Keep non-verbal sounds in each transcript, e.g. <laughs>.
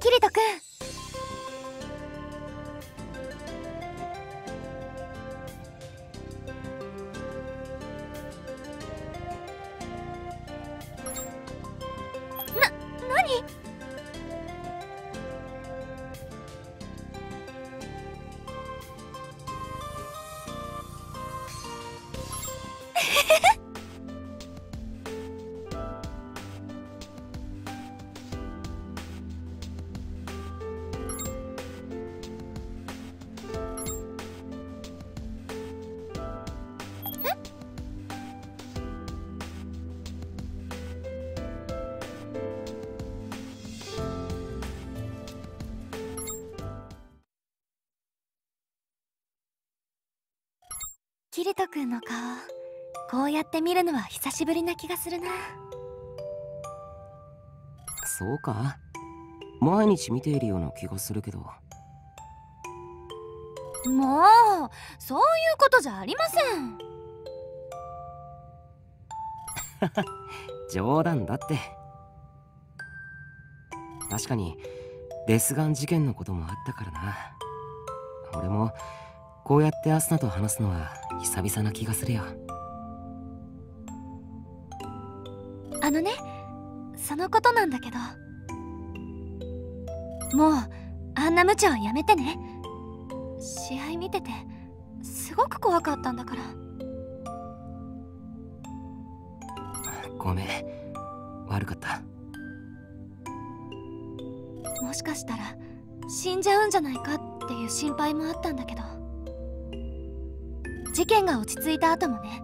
キリト君。キリト君の顔こうやって見るのは久しぶりな気がするな。そうか。毎日見ているような気がするけど。もうそういうことじゃありません。<laughs> 冗談だって。確かにデスガン事件のこともあったからな。俺もこうやってアスナと話すのは久々な気がするよ。あのねそのことなんだけど。もうあんな無茶はやめてね。試合見ててすごく怖かったんだから。ごめん。悪かった。もしかしたら死んじゃうんじゃないかっていう心配もあったんだけど事件が落ち着いた後もね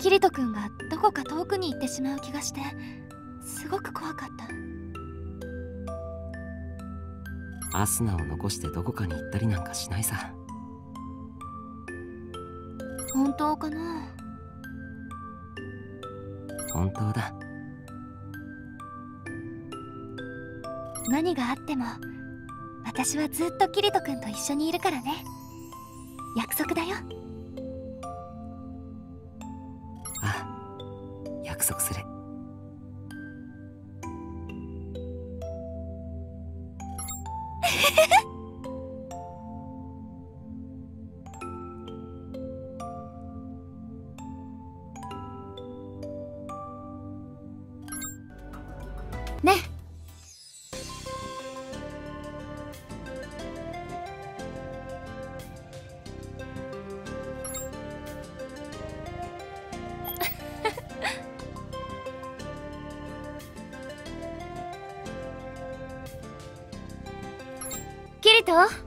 キリト君がどこか遠くに行ってしまう気がしてすごく怖かった。アスナを残してどこかに行ったりなんかしないさ。本当かな？本当だ。何があっても私はずっとキリト君と一緒にいるからね。約束だよと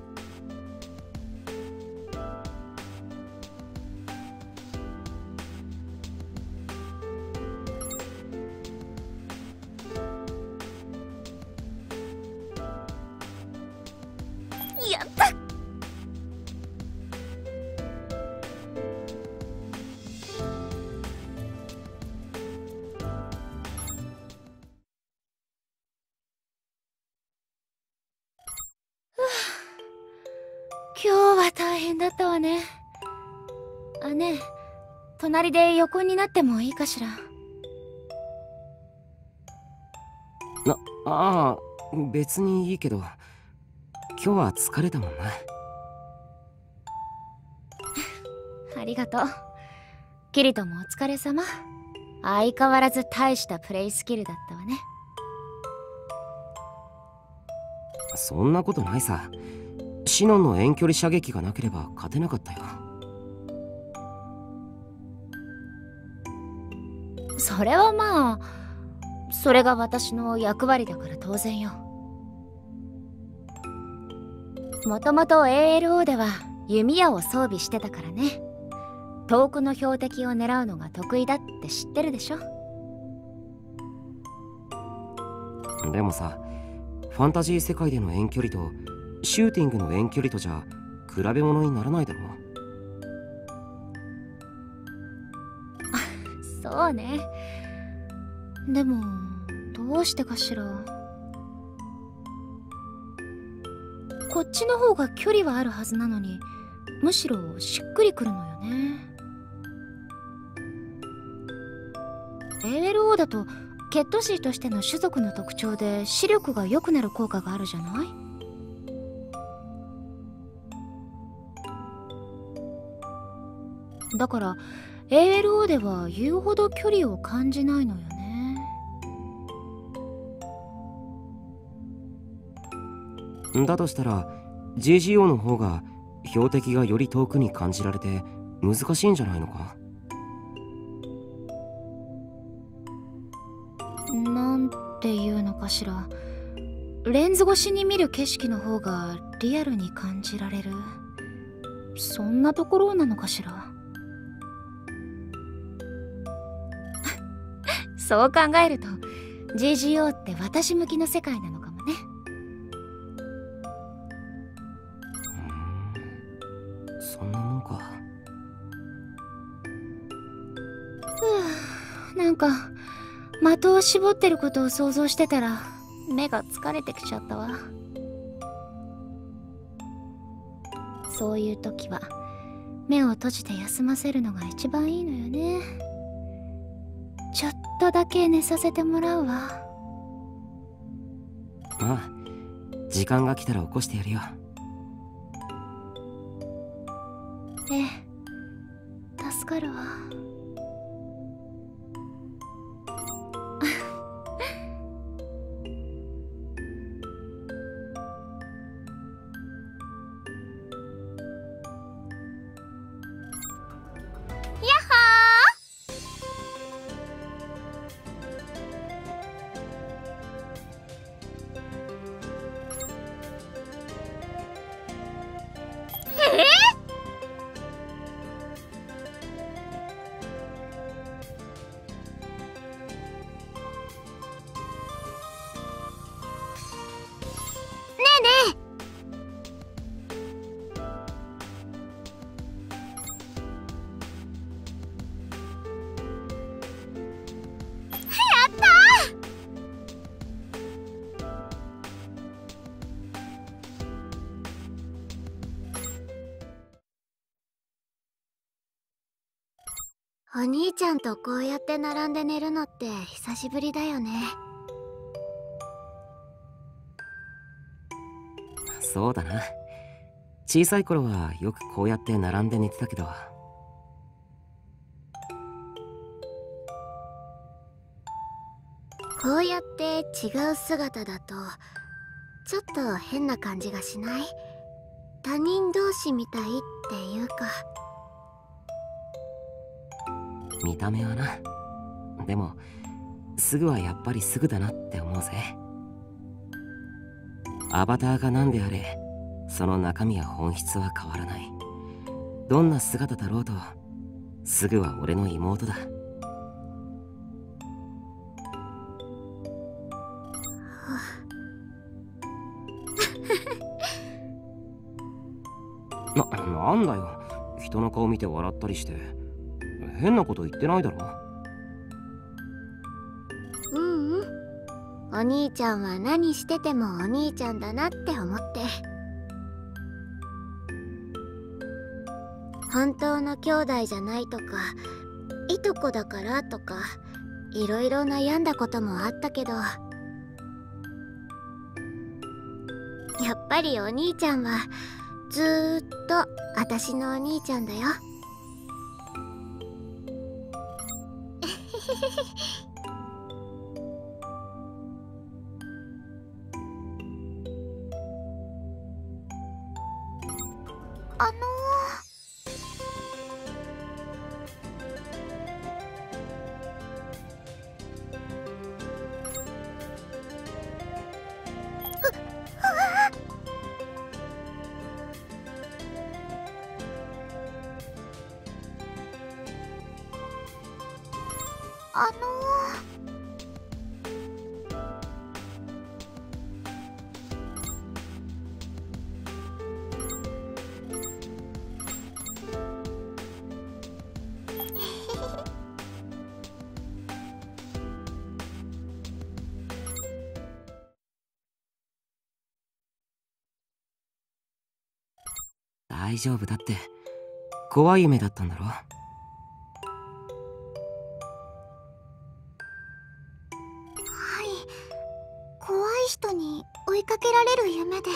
隣で横になってもいいかしらなああ別にいいけど今日は疲れたもんな <laughs> ありがとう。キリトもお疲れ様。相変わらず大したプレイスキルだったわね。そんなことないさシノンの遠距離射撃がなければ勝てなかったよそれはまあ、それが私の役割だから当然よ。もともと ALO では弓矢を装備してたからね。遠くの標的を狙うのが得意だって知ってるでしょでもさファンタジー世界での遠距離とシューティングの遠距離とじゃ比べ物にならないだろうそうね。でも、どうしてかしら。こっちの方が距離はあるはずなのに、むしろしっくりくるのよね。ALO だと血都市としての種族の特徴で視力が良くなる効果があるじゃない？だから ALO では言うほど距離を感じないのよね。だとしたら GGO の方が標的がより遠くに感じられて難しいんじゃないのか？なんていうのかしら。レンズ越しに見る景色の方がリアルに感じられる。そんなところなのかしらそう考えると GGO って私向きの世界なのかもね。うーんそんなもんか。なんか的を絞ってることを想像してたら目が疲れてきちゃったわ。そういう時は目を閉じて休ませるのが一番いいのよねちょっとだけ寝させてもらうわ。ああ時間が来たら起こしてやるよ。ええ助かるわお兄ちゃんとこうやって並んで寝るのって久しぶりだよね。そうだな。小さい頃はよくこうやって並んで寝てたけど。こうやって違う姿だとちょっと変な感じがしない？他人同士みたいっていうか見た目はな。でもすぐはやっぱりすぐだなって思うぜ。アバターが何であれその中身や本質は変わらない。どんな姿だろうとすぐは俺の妹だ。な、なんだよ。人の顔見て笑ったりして変なこと言ってないだろ。うんうん。お兄ちゃんは何しててもお兄ちゃんだなって思って。本当の兄弟じゃないとかいとこだからとかいろいろ悩んだこともあったけどやっぱりお兄ちゃんはずっと私のお兄ちゃんだよ。あ <laughs> の大丈夫だって。怖い夢だったんだろ？はい。怖い人に追いかけられる夢で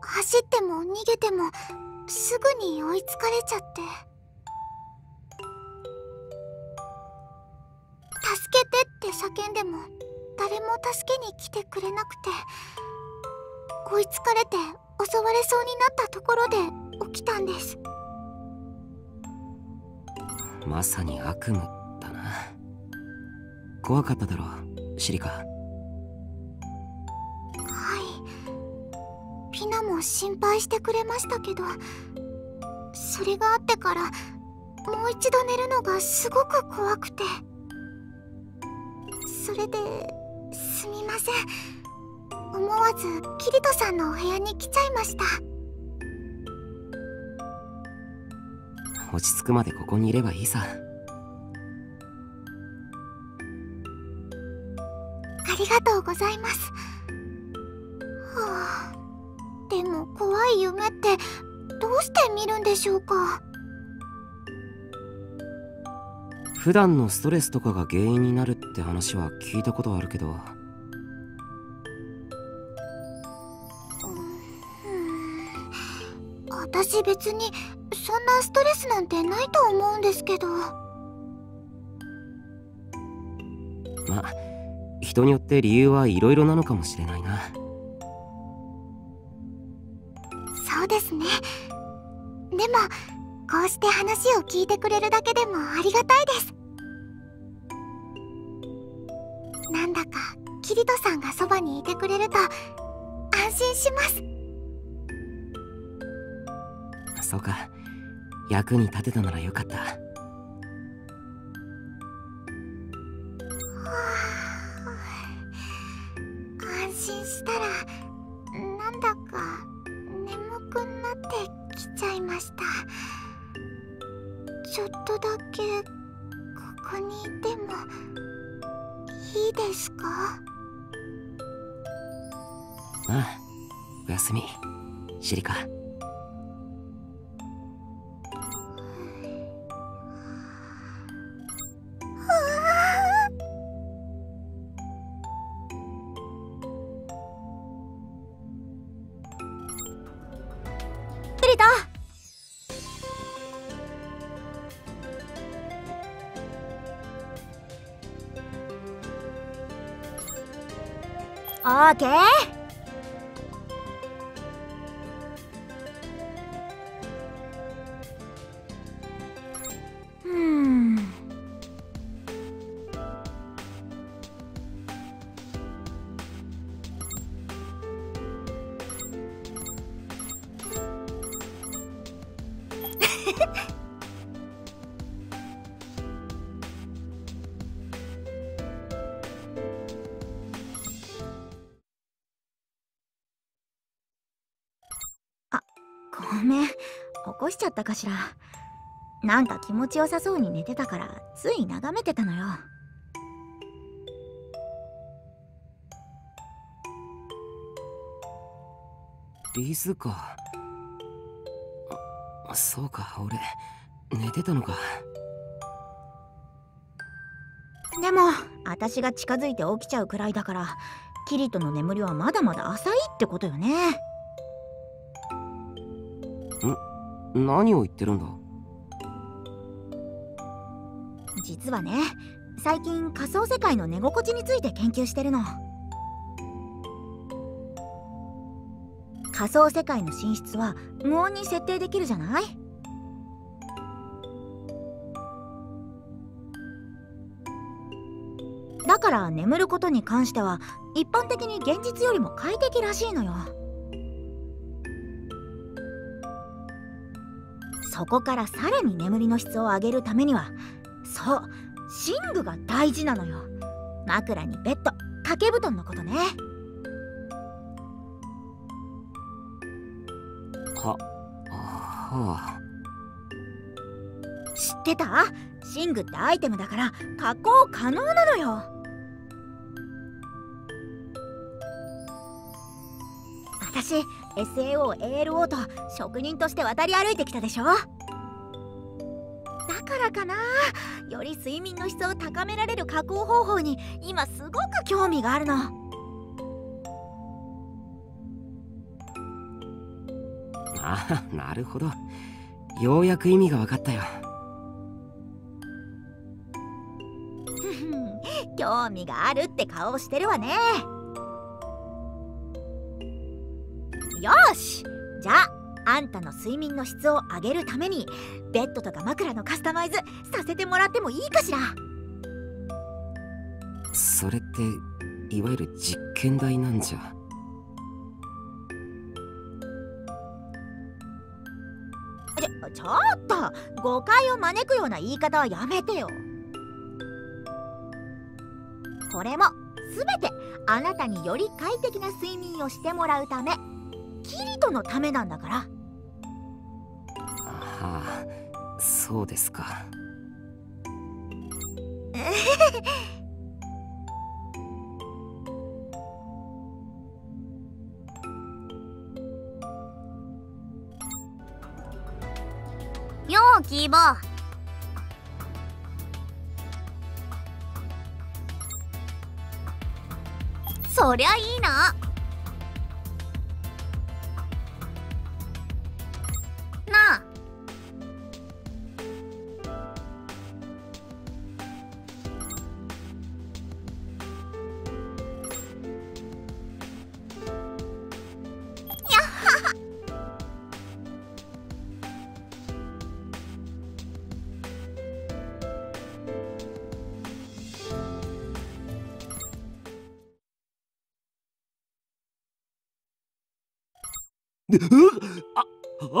走っても逃げてもすぐに追いつかれちゃって。助けてって叫んでも誰も助けに来てくれなくて追いつかれて襲われそうになったところで起きたんです。まさに悪夢だな。怖かっただろうシリカ。はい。ピナも心配してくれましたけどそれがあってからもう一度寝るのがすごく怖くて。それですみません思わずキリトさんのお部屋に来ちゃいました。落ち着くまでここにいればいいさ。ありがとうございます。はあでも怖い夢ってどうして見るんでしょうか？普段のストレスとかが原因になるって話は聞いたことあるけど私別にそんなストレスなんてないと思うんですけど。まあ人によって理由はいろいろなのかもしれないな。そうですね。でもこうして話を聞いてくれるだけでもありがたいです。なんだかキリトさんがそばにいてくれると安心しますそうか。役に立てたならよかった。はあ安心したらなんだオーケー。しちゃったかしら？なんか気持ちよさそうに寝てたからつい眺めてたのよ。リズか。あそうか。俺寝てたのか。でも私が近づいて起きちゃうくらいだからキリトの眠りはまだまだ浅いってことよね何を言ってるんだ？実はね最近仮想世界の寝心地について研究してるの。仮想世界の寝室は無音に設定できるじゃない？だから眠ることに関しては一般的に現実よりも快適らしいのよ。そこからさらに眠りの質を上げるためにはそう寝具が大事なのよ。枕にベッド掛け布団のことね。ははあ知ってた？寝具ってアイテムだから加工可能なのよ。私 SAOALO と職人として渡り歩いてきたでしょ？だからかな。より睡眠の質を高められる加工方法に今すごく興味があるの。ああなるほど。ようやく意味が分かったよ。興味があるって顔をしてるわね。よし。じゃああんたの睡眠の質を上げるためにベッドとか枕のカスタマイズさせてもらってもいいかしら？それっていわゆる実験台なんじゃ？ちょちょっと誤解を招くような言い方はやめてよ。これも全てあなたにより快適な睡眠をしてもらうためキリトのためなんだから。はあそうですか。<laughs> ようキーボー。そりゃいいななあ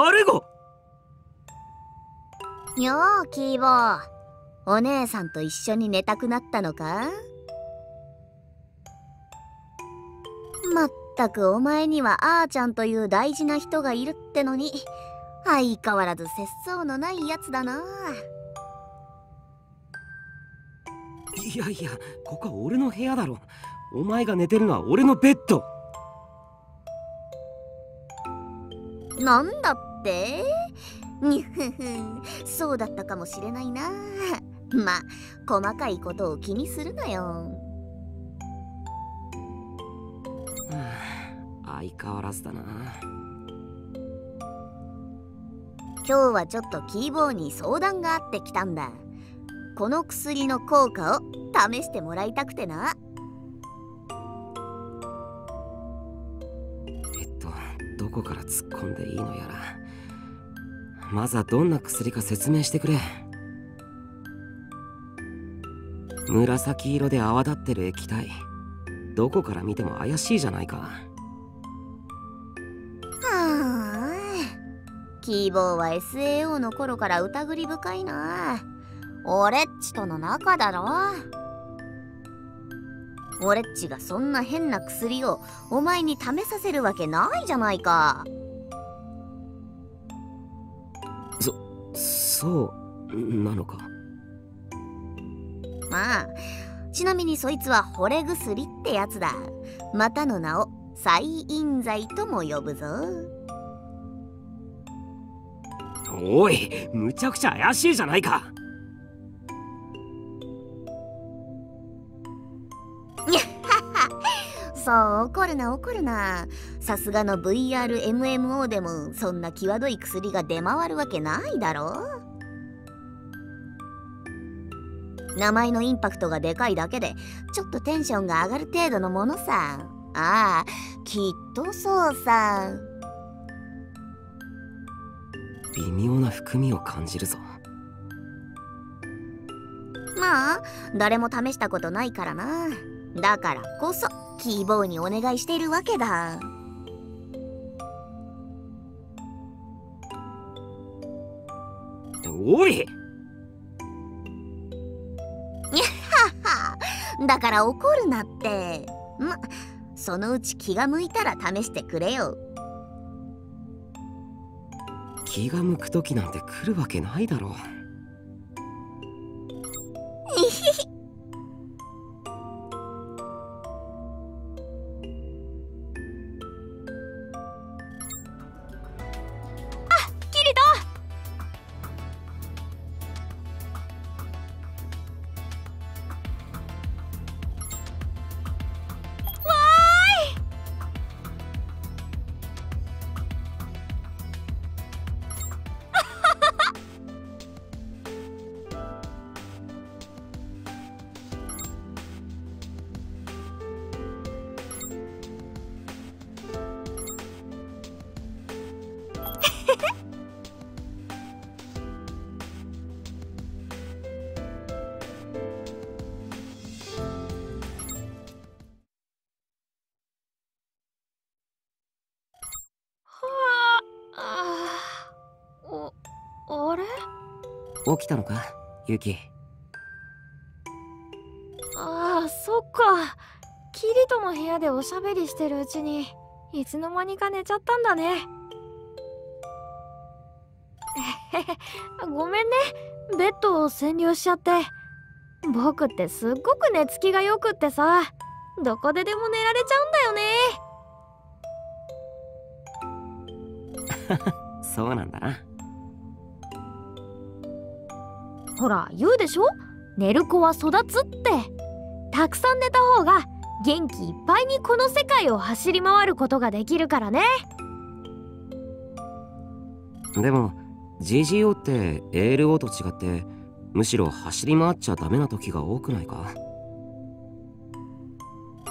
アレゴようキーボー。お姉さんと一緒に寝たくなったのか？まったくお前にはあーちゃんという大事な人がいるってのに相変わらず節操のないやつだな。いやいやここは俺の部屋だろ。お前が寝てるのは俺のベッドなんだって？にふふそうだったかもしれないな。ま細かいことを気にするなよ。は <sighs> あ相変わらずだな。今日はちょっとキーボーに相談があってきたんだ。この薬の効果を試してもらいたくてなどこから突っ込んでいいのやら。まずはどんな薬か説明してくれ。紫色で泡立ってる液体。どこから見ても怪しいじゃないか。はあ。キーボーは SAO の頃から疑り深いな。俺っちとの仲だろ。俺っちがそんな変な薬をお前に試させるわけないじゃないか。そうなのか？まあちなみにそいつは惚れ薬ってやつだ。またの名を催陰剤とも呼ぶぞ。おいむちゃくちゃ怪しいじゃないか <laughs> そう怒るな怒るな。さすがの VRMMO でもそんな際どい薬が出回るわけないだろ。名前のインパクトがでかいだけでちょっとテンションが上がる程度のものさ。ああきっとそうさ。微妙な含みを感じるぞ。まあ誰も試したことないからなだからこそキーボーにお願いしているわけだ。おい。は <laughs> だから怒るなって。まそのうち気が向いたら試してくれよ。気が向く時なんて来るわけないだろキ起きたのかユキ？ああそっか。キリトの部屋でおしゃべりしてるうちにいつの間にか寝ちゃったんだね。<laughs> ごめんね。ベッドを占領しちゃって。僕ってすっごく寝つきがよくってさ。どこででも寝られちゃうんだよね。<laughs> そうなんだなほら言うでしょ？寝る子は育つって。たくさん寝た方が元気いっぱいにこの世界を走り回ることができるからね。でも GGO って ALO と違ってむしろ走り回っちゃダメな時が多くないか？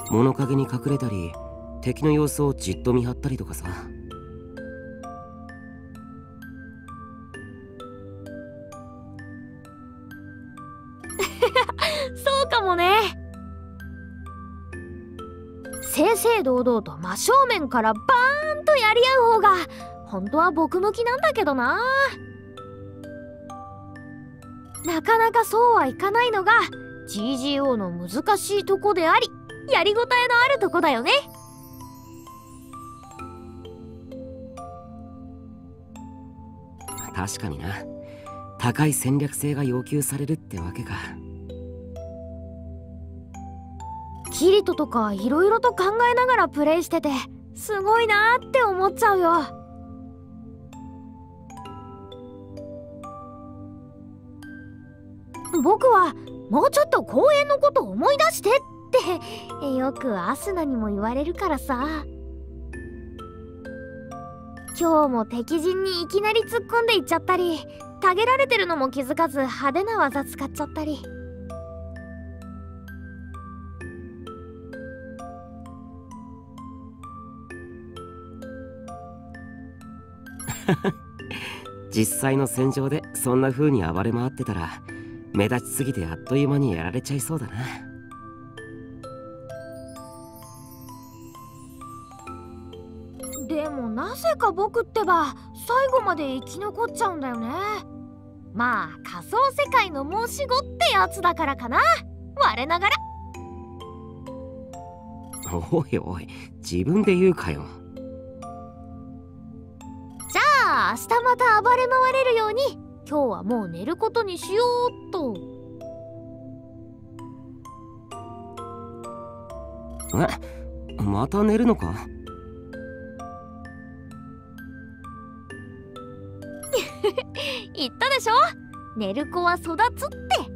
物陰に隠れたり敵の様子をじっと見張ったりとかさ。<laughs> そうかもね。正々堂々と真正面からバーンとやり合う方が本当は僕向きなんだけどな。なかなかそうはいかないのが GGO の難しいとこでありやりごたえのあるとこだよね。確かにな。高い戦略性が要求されるってわけか。キリトとかいろいろと考えながらプレイしててすごいなーって思っちゃうよ。僕はもうちょっと公園のこと思い出してってよくアスナにも言われるからさ。今日も敵陣にいきなり突っ込んでいっちゃったりたげられてるのも気づかず派手な技使っちゃったり。<laughs> 実際の戦場でそんな風に暴れ回ってたら目立ちすぎてあっという間にやられちゃいそうだな。でもなぜか僕ってば最後まで生き残っちゃうんだよね。まあ仮想世界の申し子ってやつだからかな。我ながら。おいおい自分で言うかよ明日また暴れ回れるように今日はもう寝ることにしようっと。えまた寝るのか？<laughs> 言ったでしょ？寝る子は育つって